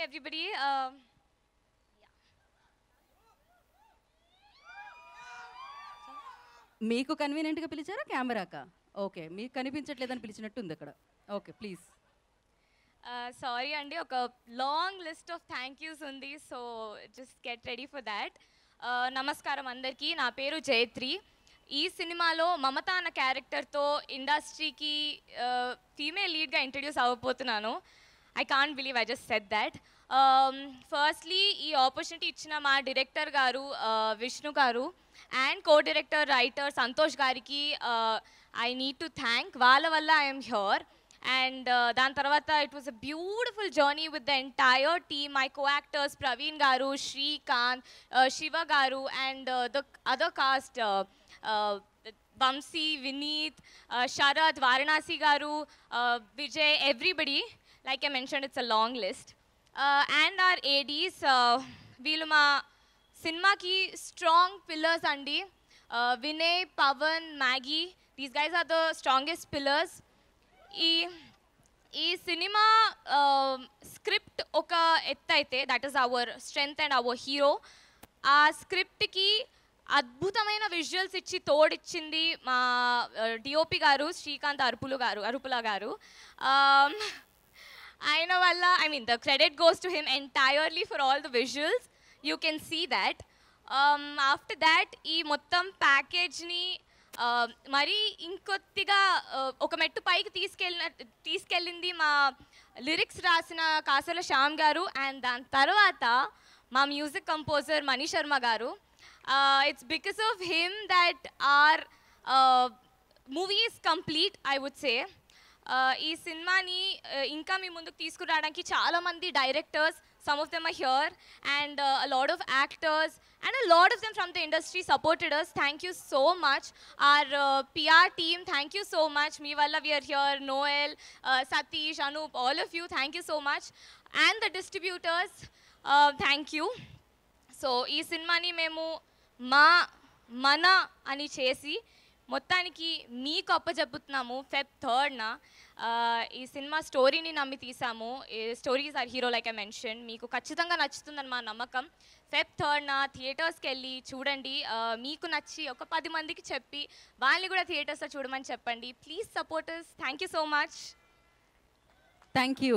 morning, everybody. Um, మీకు కన్వీనియంట్గా పిలిచారా? కెమెరాకా? ఓకే మీకు కనిపించట్లేదని పిలిచినట్టు ఉంది అక్కడ. ఓకే ప్లీజ్ సారీ అండి ఒక long list of thank yous ఉంది so just get ready for that నమస్కారం అందరికీ నా పేరు జయత్రి. ఈ సినిమాలో మమత అన్న క్యారెక్టర్తో ఇండస్ట్రీకి ఫీమేల్ లీడ్గా introduce అవ్వబోతున్నాను. I can't believe I just set that firstly ఈ ఆపర్చునిటీ ఇచ్చిన మా డైరెక్టర్ గారు Vishnu garu and co director writer Santosh గారికి ఐ నీడ్ టు థ్యాంక్ వాళ్ళ వల్ల ఐఎమ్ హ్యూర్ అండ్ దాని తర్వాత it was a beautiful journey with the entire team my co actors Praveen garu Srikanth Shiva garu and the other cast Vamsi Vineeth Sharath Varanasi garu Vijay everybody like I mention it's a long list and our ADs వీళ్ళు మా సినిమాకి strong pillars అండి. Vinay Pavan Maggie these guys are the strongest pillars ఈ ఈ సినిమా um, script ఒక ఎత్తు అయితే that is our strength and our hero ఆ స్క్రిప్ట్కి అద్భుతమైన విజువల్స్ ఇచ్చి తోడిచ్చింది మా uh, డిఓపి గారు శ్రీకాంత్ అరుపులు గారు అరుపుల గారు. Um, ఆయన వల్ల I mean the credit goes to him entirely for all the visuals you can see that after that ఈ మొత్తం ప్యాకేజ్ని మరి ఇంకొద్దిగా ఒక మెట్టు పైకి తీసుకెళ్ళిన తీసుకెళ్ళింది మా లిరిక్స్ రాసిన కాసల శ్యామ్ గారు. అండ్ దాని తర్వాత మా music composer Mani Sharma garu. It's because of him that our movie is complete I would say ఈ సినిమాని ఇంకా మీ ముందుకు తీసుకురావడానికి చాలామంది directors some of them are here and lot of actors and lot of them from the industry supported us thank you so much our PR team thank you so much మీ వల్ల we're here Noel Satish Anup all of you thank you so much and the distributors thank you so ఈ సినిమాని మేము మా మన అని చేసి మొత్తానికి మీకు అప్పచెప్పుతున్నాము ఫెబ్ థర్డ్న ఈ సినిమా స్టోరీని నమ్మి తీసాము stories are hero like I mention మీకు ఖచ్చితంగా నచ్చుతుందని మా నమ్మకం. ఫెబ్ థర్డ్న థియేటర్స్కి వెళ్ళి చూడండి. మీకు నచ్చి ఒక పది మందికి చెప్పి వాళ్ళని కూడా థియేటర్స్లో చూడమని చెప్పండి. Please supporters thank you so much thank you